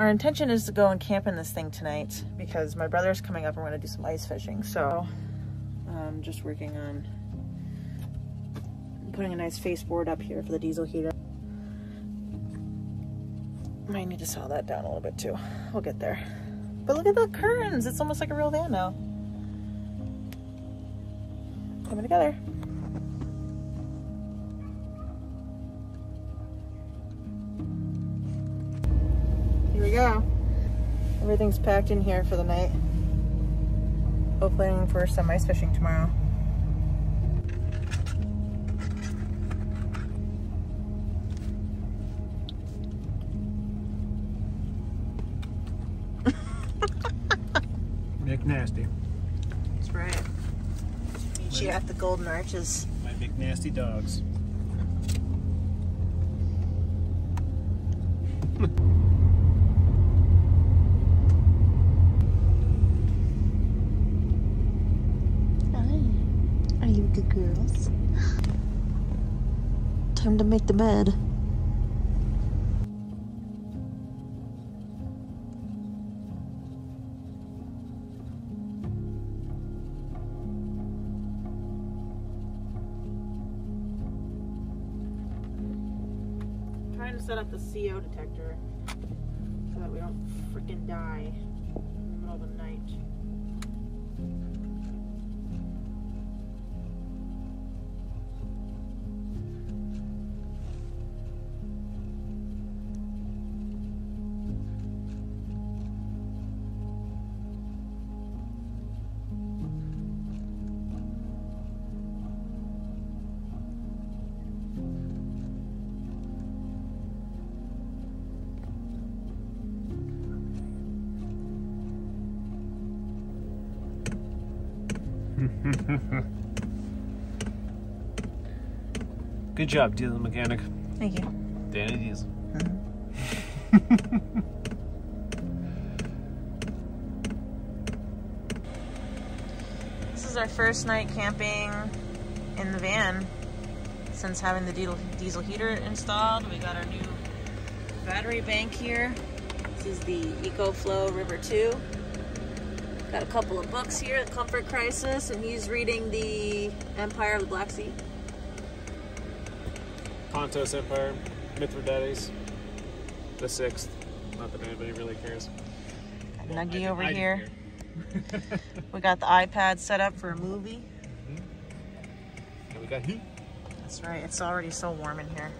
Our intention is to go and camp in this thing tonight because my brother's coming up and we're gonna do some ice fishing. So I'm just working on putting a nice face board up here for the diesel heater. Might need to saw that down a little bit too. We'll get there. But look at the curtains. It's almost like a real van now. Coming together. Go. Everything's packed in here for the night. Hopefully for some ice fishing tomorrow. Nick Nasty. That's right. Meet you at the Golden Arches. My big nasty dogs. you good girls? Time to make the bed. Trying to set up the CO detector so that we don't freaking die Good job, Diesel Mechanic. Thank you. Danny Diesel. This is our first night camping in the van since having the diesel, diesel heater installed. We got our new battery bank here. This is the EcoFlow River 2. Got a couple of books here, The Comfort Crisis, and he's reading the Empire of the Black Sea. Pontos Empire, Mithridates, the sixth. Not that anybody really cares. Got Well, I Nuggy do- over I do here. We got the iPad set up for a movie. Mm-hmm. And we got heat. That's right, it's already so warm in here.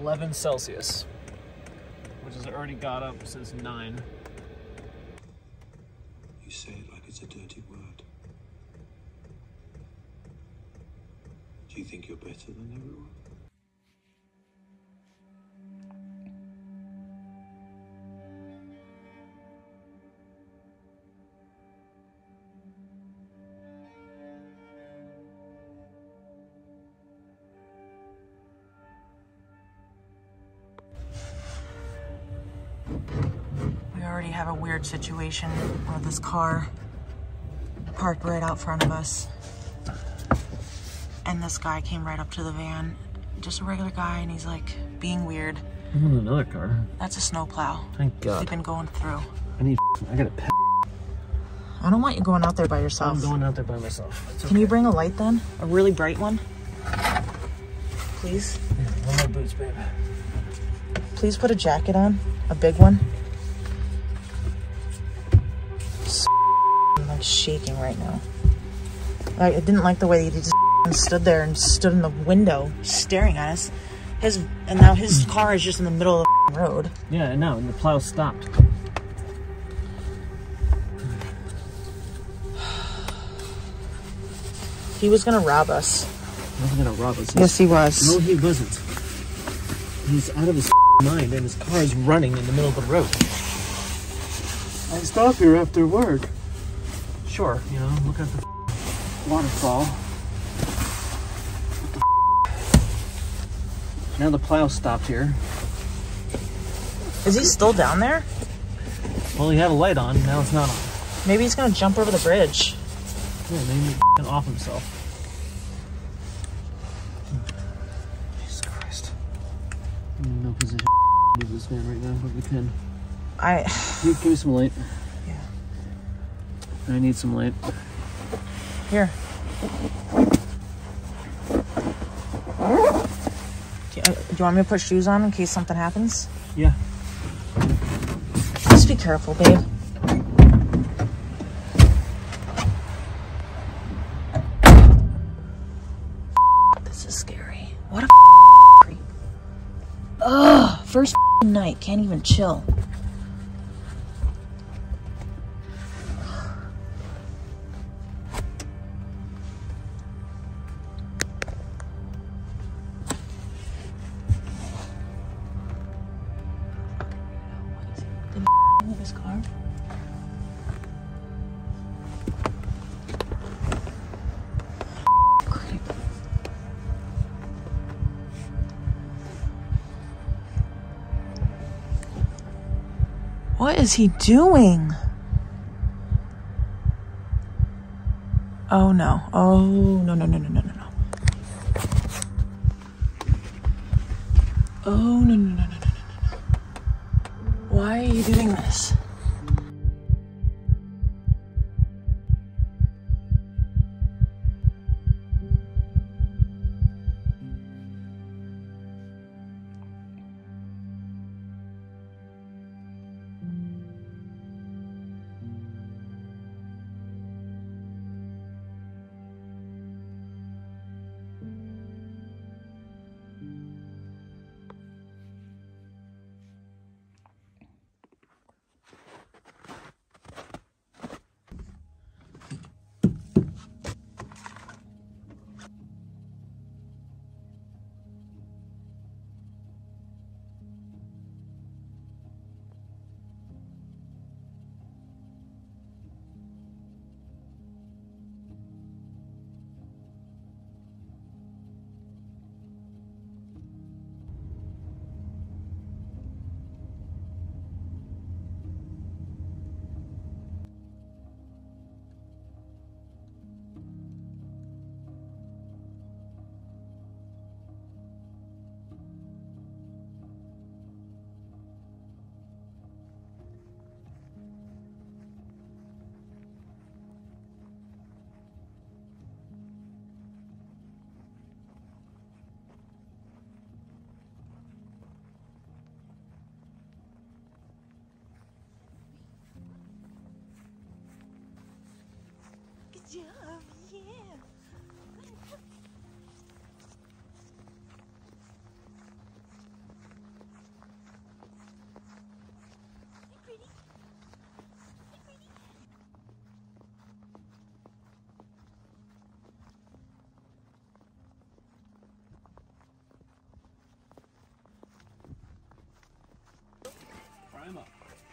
11 Celsius, which has already got up since 9. You it's a dirty word. Do you think you're better than everyone? We already have a weird situation where this car parked right out front of us. And this guy came right up to the van. Just a regular guy, and he's like being weird. I'm in another car. That's a snowplow. Thank They've been going through. I need. I got a pet. I don't want you going out there by yourself. I'm going out there by myself. It's Can you bring a light then? A really bright one? Please? One more boots, babe. Please put a jacket on. A big one. Right now. I I didn't like the way he just stood there and stood in the window staring at us. His and now his car is just in the middle of the road. Yeah, I know. And the plow stopped. He was gonna rob us. He wasn't gonna rob us. Yes, he was. No, he wasn't. He's out of his mind, and his car is running in the middle of the road. I stop here after work. Sure, you know, look at the Waterfall. now the plow stopped here. Is he still down there? Well, he had a light on. Now it's not on. Maybe he's gonna jump over the bridge. Yeah, maybe he f***ing off himself. Jesus Christ. I'm in no position. leave this van right now, but we can. I. Give, give me some light. I need some light. Here. Do you, uh, do you want me to put shoes on in case something happens? Yeah. Just be careful, babe. This is scary. What a creep. Ugh, first night, can't even chill. What is he doing? Oh no. Oh no no no no no no no. Oh no no no no no no no. Why are you doing this?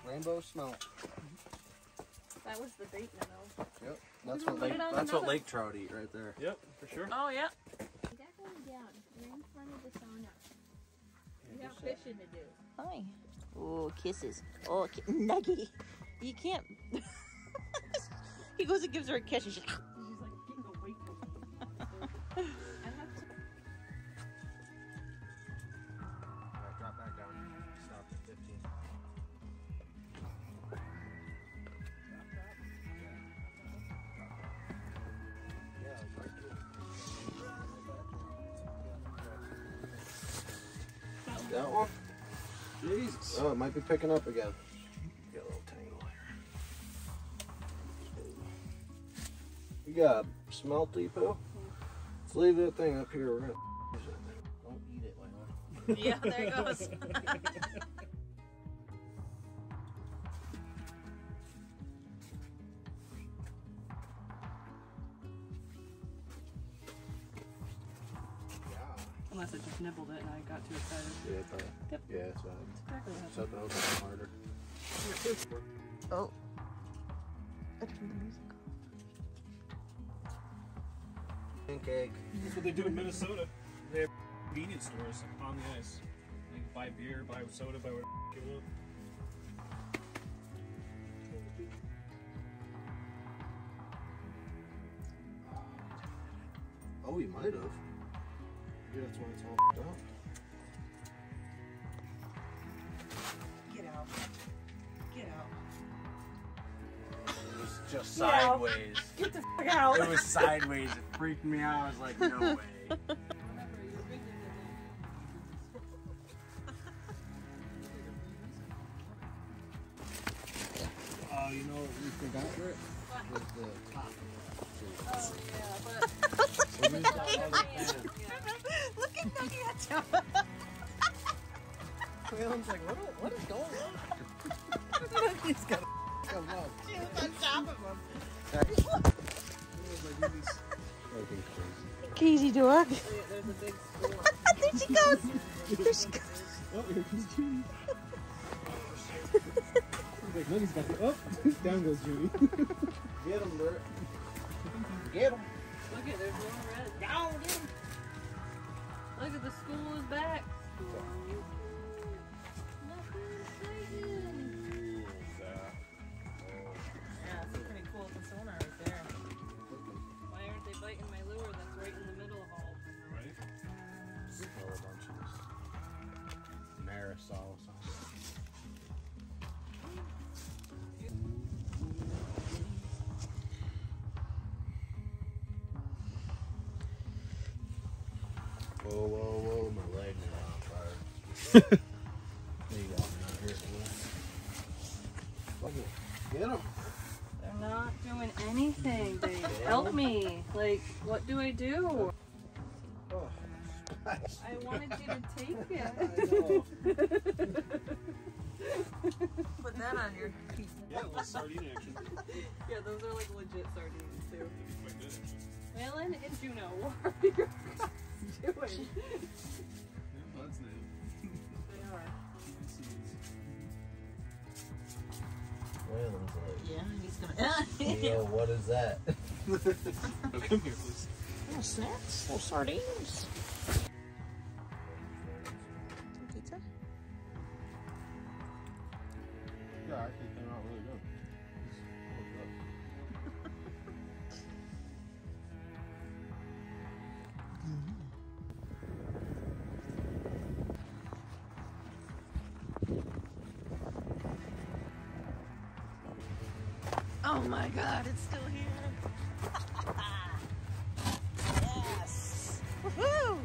Rainbow smelt. That was the bait minnow. Yep. That's what lake, it on that's what lake trout eat right there. Yep, for sure. Oh yeah. Definitely down. You're in front of the sauna. We have fishing to do. Hi. Oh, kisses. Oh, ki- nuggy. You can't. he goes and gives her a kiss. That one? Jesus. Oh, it might be picking up again. Get a little tangle here. You got smelty poo? Let's leave that thing up here. We're gonna use it. Don't eat it, Layla. yeah, there it goes. Unless it just nibbled it and I got too excited. Yeah, but, Yep. yeah, it's bad. Exactly what happened. Something else is harder. oh. Pancake. That's what they do in Minnesota. They have convenience stores on the ice. You can buy beer, buy soda, buy whatever you want. Oh, you might have. Yeah, that's why it's all f***ed up. out. Get out. It was just Get out. sideways. Get the fuck out. It was sideways. It freaked me out. I was like, no way. Oh, you know what we forgot, Rick? Was the top. Oh, yeah, but Look at Nugget. Waylon's like, what, what is going on? He's got come up. She was on top of him. Looking crazy. Dog. there's a big school. there she goes. There she goes. Oh, here comes Judy. He's like, Nugget's got the. Oh, down goes Judy. Look at the school is back. Whoa, whoa, whoa, my legs are on fire. there you go, not hurting you. Look it. Get him. They're not doing anything. They help me. Like, what do I do? Oh. I wanted you to take it. Put that on your feet. Yeah, a little sardine action. yeah, those are like legit sardines too. Oh, Quite good, actually. Waylon and Juneau, what are you guys? Yeah. They are. Waylon's like, Yeah, he's gonna. Yo, what is that? Oh, come here, please. Little snacks, little sardines. Oh my god, it's still here. yes. Woohoo!